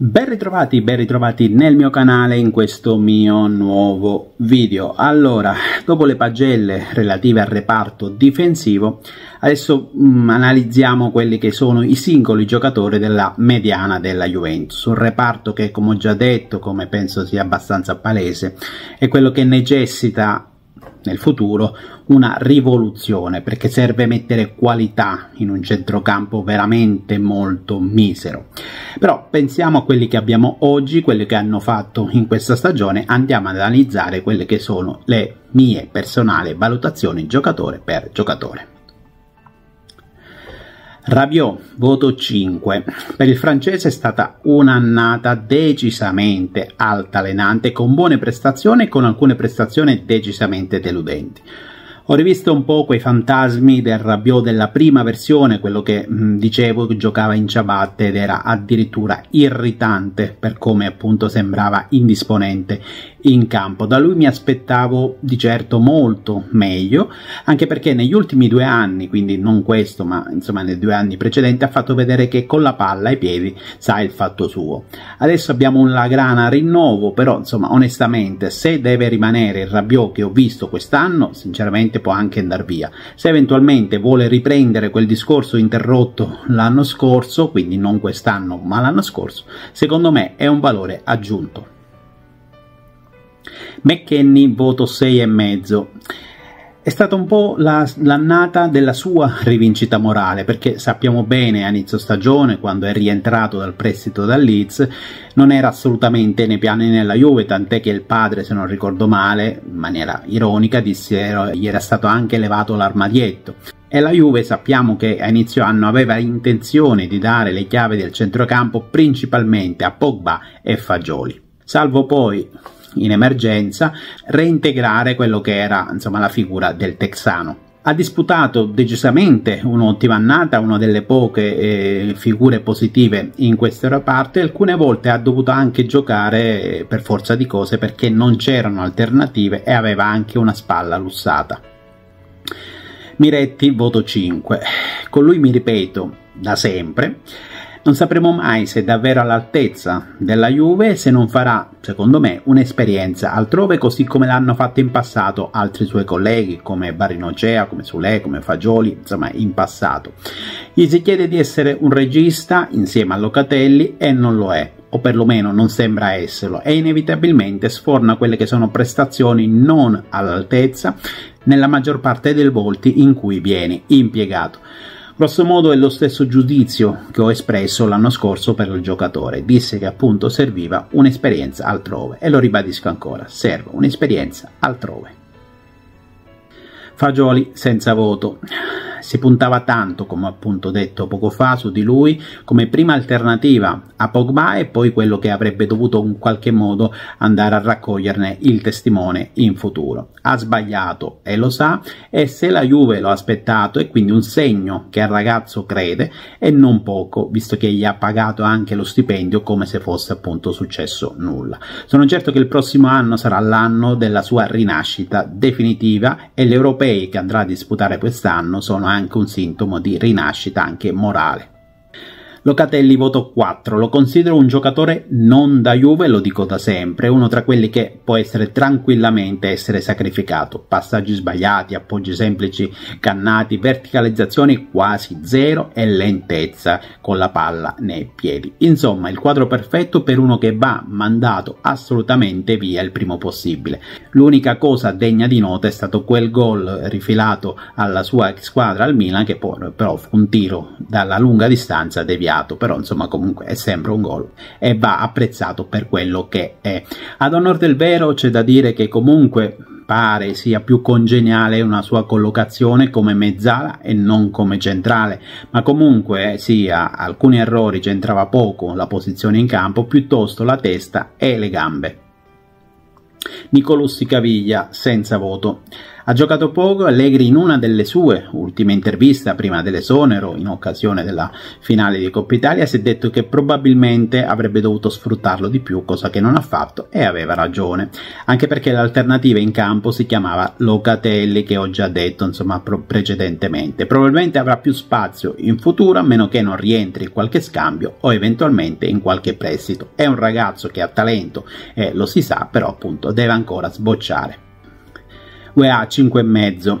Ben ritrovati, ben ritrovati nel mio canale in questo mio nuovo video. Allora, dopo le pagelle relative al reparto difensivo, adesso mh, mm, analizziamo quelli che sono i singoli giocatori della mediana della Juventus. Un reparto che, come ho già detto, come penso sia abbastanza palese, è quello che necessita nel futuro una rivoluzione perché serve mettere qualità in un centrocampo veramente molto misero. Però pensiamo a quelli che abbiamo oggi, quelli che hanno fatto in questa stagione, andiamo ad analizzare quelle che sono le mie personali valutazioni giocatore per giocatore. Rabiot, voto 5. Per il francese è stata un'annata decisamente altalenante, con buone prestazioni e con alcune prestazioni decisamente deludenti. Ho rivisto un po' quei fantasmi del Rabiot della prima versione, quello che mh, dicevo che giocava in ciabatte ed era addirittura irritante per come appunto sembrava indisponente in campo. Da lui mi aspettavo di certo molto meglio, anche perché negli ultimi due anni, quindi non questo, ma insomma nei due anni precedenti, ha fatto vedere che con la palla ai piedi sa il fatto suo. Adesso abbiamo un Lagrana rinnovo, però insomma onestamente se deve rimanere il Rabiot che ho visto quest'anno, sinceramente può anche andare via. Se eventualmente vuole riprendere quel discorso interrotto l'anno scorso, quindi non quest'anno ma l'anno scorso, secondo me è un valore aggiunto. McKenny voto 6,5. È stata un po' la, l'annata della sua rivincita morale, perché sappiamo bene a inizio stagione, quando è rientrato dal prestito dal Leeds, non era assolutamente nei piani nella Juve, tant'è che il padre, se non ricordo male, in maniera ironica, disse che gli era stato anche elevato l'armadietto. E la Juve sappiamo che a inizio anno aveva intenzione di dare le chiavi del centrocampo principalmente a Pogba e Fagioli. Salvo poi in emergenza reintegrare quello che era insomma la figura del texano ha disputato decisamente un'ottima annata, una delle poche eh, figure positive in questa reparto e alcune volte ha dovuto anche giocare eh, per forza di cose perché non c'erano alternative e aveva anche una spalla lussata. Miretti voto 5. Con lui mi ripeto da sempre non sapremo mai se è davvero all'altezza della Juve se non farà, secondo me, un'esperienza altrove così come l'hanno fatto in passato altri suoi colleghi come Barinocea, come Sule, come Fagioli, insomma in passato. Gli si chiede di essere un regista insieme a Locatelli e non lo è o perlomeno non sembra esserlo, e inevitabilmente sforna quelle che sono prestazioni non all'altezza nella maggior parte dei volti in cui viene impiegato. Grosso modo è lo stesso giudizio che ho espresso l'anno scorso per il giocatore. Disse che appunto serviva un'esperienza altrove e lo ribadisco ancora, serve un'esperienza altrove. Fagioli senza voto si puntava tanto, come appunto detto poco fa, su di lui come prima alternativa a Pogba e poi quello che avrebbe dovuto in qualche modo andare a raccoglierne il testimone in futuro. Ha sbagliato e lo sa e se la Juve lo ha aspettato è quindi un segno che il ragazzo crede e non poco, visto che gli ha pagato anche lo stipendio come se fosse appunto successo nulla. Sono certo che il prossimo anno sarà l'anno della sua rinascita definitiva e gli europei che andrà a disputare quest'anno sono anche un sintomo di rinascita anche morale. Locatelli voto 4, lo considero un giocatore non da Juve, lo dico da sempre, uno tra quelli che può essere tranquillamente essere sacrificato, passaggi sbagliati, appoggi semplici, cannati, verticalizzazioni quasi zero e lentezza con la palla nei piedi. Insomma, il quadro perfetto per uno che va mandato assolutamente via il primo possibile. L'unica cosa degna di nota è stato quel gol rifilato alla sua squadra al Milan che però fu un tiro dalla lunga distanza deviato sbagliato, però insomma comunque è sempre un gol e va apprezzato per quello che è. Ad onor del vero c'è da dire che comunque pare sia più congeniale una sua collocazione come mezzala e non come centrale, ma comunque sia alcuni errori c'entrava poco la posizione in campo, piuttosto la testa e le gambe. Nicolussi Caviglia senza voto. Ha giocato poco, Allegri in una delle sue ultime interviste prima dell'esonero in occasione della finale di Coppa Italia si è detto che probabilmente avrebbe dovuto sfruttarlo di più, cosa che non ha fatto e aveva ragione, anche perché l'alternativa in campo si chiamava Locatelli che ho già detto insomma precedentemente. Probabilmente avrà più spazio in futuro a meno che non rientri in qualche scambio o eventualmente in qualche prestito. È un ragazzo che ha talento e lo si sa, però appunto deve ancora sbocciare. UEA 5,5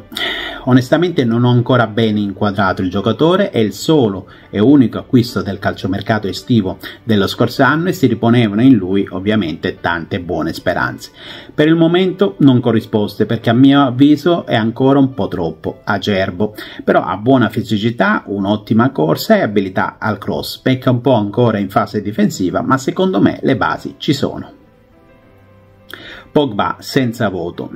Onestamente non ho ancora bene inquadrato il giocatore, è il solo e unico acquisto del calciomercato estivo dello scorso anno e si riponevano in lui ovviamente tante buone speranze. Per il momento non corrisposte perché a mio avviso è ancora un po' troppo acerbo, però ha buona fisicità, un'ottima corsa e abilità al cross, pecca un po' ancora in fase difensiva ma secondo me le basi ci sono. Pogba senza voto.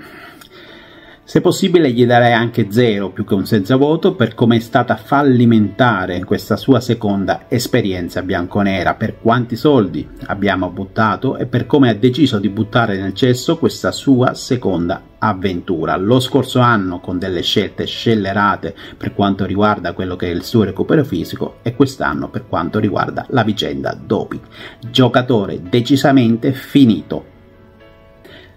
Se possibile gli darei anche 0 più che un senza voto per come è stata fallimentare questa sua seconda esperienza bianconera, per quanti soldi abbiamo buttato e per come ha deciso di buttare nel cesso questa sua seconda avventura. Lo scorso anno con delle scelte scellerate per quanto riguarda quello che è il suo recupero fisico e quest'anno per quanto riguarda la vicenda doping. Giocatore decisamente finito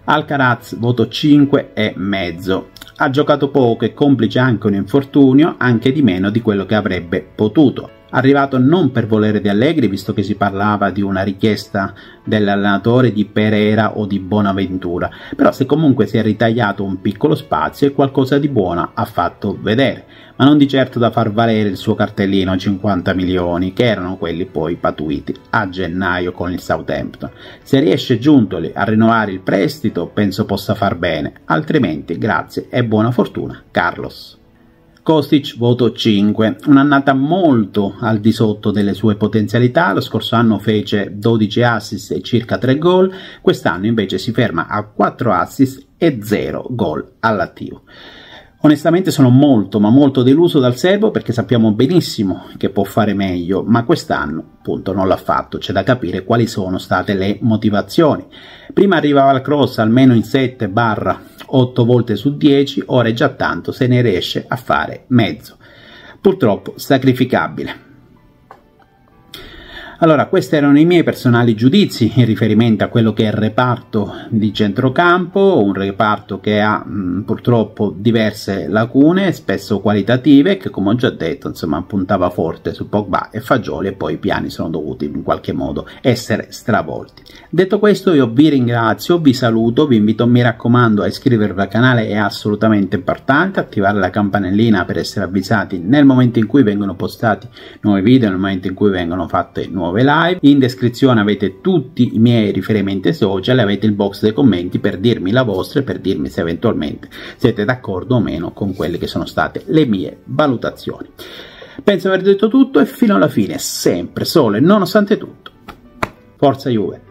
Alcaraz voto 5 e mezzo. Ha giocato poco e complice anche un infortunio, anche di meno di quello che avrebbe potuto. Arrivato non per volere di Allegri, visto che si parlava di una richiesta dell'allenatore di Pereira o di Bonaventura, però se comunque si è ritagliato un piccolo spazio e qualcosa di buono ha fatto vedere ma non di certo da far valere il suo cartellino a 50 milioni, che erano quelli poi patuiti a gennaio con il Southampton. Se riesce Giuntoli a rinnovare il prestito, penso possa far bene, altrimenti grazie e buona fortuna, Carlos. Kostic voto 5, un'annata molto al di sotto delle sue potenzialità, lo scorso anno fece 12 assist e circa 3 gol, quest'anno invece si ferma a 4 assist e 0 gol all'attivo. Onestamente sono molto ma molto deluso dal serbo perché sappiamo benissimo che può fare meglio, ma quest'anno appunto non l'ha fatto, c'è da capire quali sono state le motivazioni. Prima arrivava al cross almeno in 7 barra 8 volte su 10, ora è già tanto se ne riesce a fare mezzo. Purtroppo sacrificabile. Allora, questi erano i miei personali giudizi in riferimento a quello che è il reparto di centrocampo, un reparto che ha mh, purtroppo diverse lacune, spesso qualitative, che come ho già detto, insomma, puntava forte su Pogba e Fagioli e poi i piani sono dovuti in qualche modo essere stravolti. Detto questo, io vi ringrazio, vi saluto, vi invito, mi raccomando, a iscrivervi al canale, è assolutamente importante, attivare la campanellina per essere avvisati nel momento in cui vengono postati nuovi video, nel momento in cui vengono fatte nuove nuove live. In descrizione avete tutti i miei riferimenti social, avete il box dei commenti per dirmi la vostra e per dirmi se eventualmente siete d'accordo o meno con quelle che sono state le mie valutazioni. Penso aver detto tutto e fino alla fine, sempre, solo e nonostante tutto, forza Juve!